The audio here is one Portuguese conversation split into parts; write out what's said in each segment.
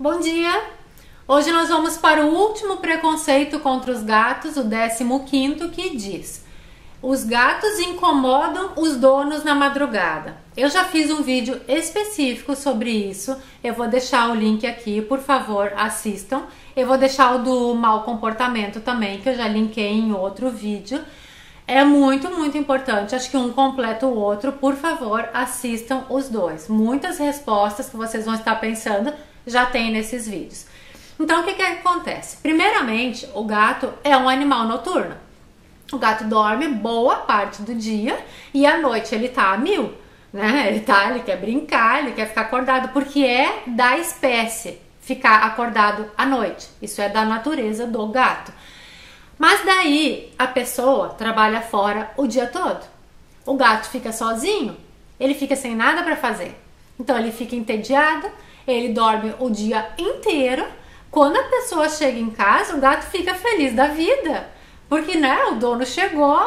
Bom dia! Hoje nós vamos para o último preconceito contra os gatos, o 15 que diz: Os gatos incomodam os donos na madrugada. Eu já fiz um vídeo específico sobre isso. Eu vou deixar o link aqui, por favor, assistam. Eu vou deixar o do mau comportamento também, que eu já linkei em outro vídeo. É muito, muito importante. Acho que um completa o outro. Por favor, assistam os dois. Muitas respostas que vocês vão estar pensando já tem nesses vídeos. Então, o que, que acontece? Primeiramente, o gato é um animal noturno. O gato dorme boa parte do dia e à noite ele tá a mil, né? Ele tá, ele quer brincar, ele quer ficar acordado, porque é da espécie ficar acordado à noite. Isso é da natureza do gato. Mas daí a pessoa trabalha fora o dia todo. O gato fica sozinho, ele fica sem nada para fazer. Então ele fica entediado, ele dorme o dia inteiro. Quando a pessoa chega em casa, o gato fica feliz da vida. Porque, né, o dono chegou,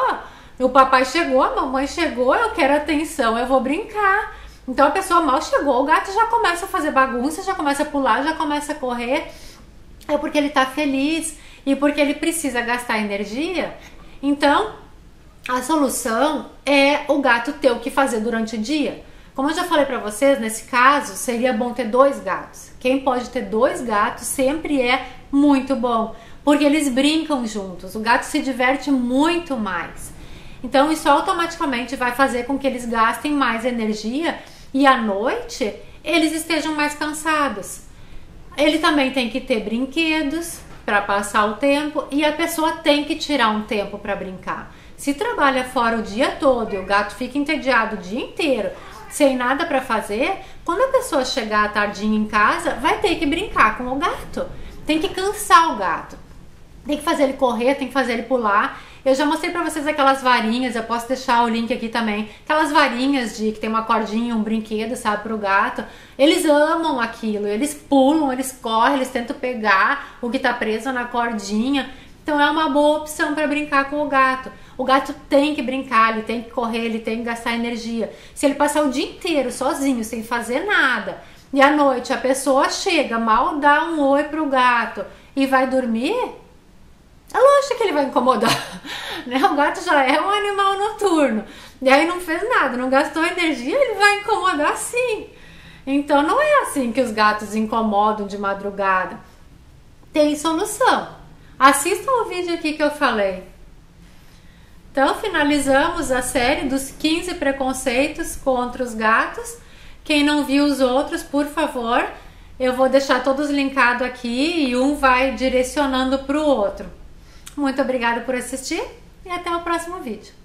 o papai chegou, a mamãe chegou, eu quero atenção, eu vou brincar. Então a pessoa mal chegou, o gato já começa a fazer bagunça, já começa a pular, já começa a correr. É porque ele tá feliz e porque ele precisa gastar energia. Então, a solução é o gato ter o que fazer durante o dia. Como eu já falei para vocês, nesse caso seria bom ter dois gatos. Quem pode ter dois gatos sempre é muito bom, porque eles brincam juntos. O gato se diverte muito mais. Então isso automaticamente vai fazer com que eles gastem mais energia e à noite eles estejam mais cansados. Ele também tem que ter brinquedos para passar o tempo e a pessoa tem que tirar um tempo para brincar. Se trabalha fora o dia todo e o gato fica entediado o dia inteiro sem nada para fazer, quando a pessoa chegar à tardinha em casa, vai ter que brincar com o gato. Tem que cansar o gato. Tem que fazer ele correr, tem que fazer ele pular. Eu já mostrei para vocês aquelas varinhas, eu posso deixar o link aqui também. Aquelas varinhas de que tem uma cordinha, um brinquedo, sabe, pro gato. Eles amam aquilo, eles pulam, eles correm, eles tentam pegar o que tá preso na cordinha. Então é uma boa opção para brincar com o gato. O gato tem que brincar, ele tem que correr, ele tem que gastar energia. Se ele passar o dia inteiro sozinho, sem fazer nada, e à noite a pessoa chega, mal dá um oi pro gato e vai dormir, é lógico que ele vai incomodar. Né? O gato já é um animal noturno. E aí não fez nada, não gastou energia, ele vai incomodar sim. Então não é assim que os gatos incomodam de madrugada. Tem solução. Assistam o vídeo aqui que eu falei. Então, finalizamos a série dos 15 preconceitos contra os gatos. Quem não viu os outros, por favor, eu vou deixar todos linkados aqui e um vai direcionando para o outro. Muito obrigada por assistir e até o próximo vídeo.